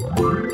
Bye.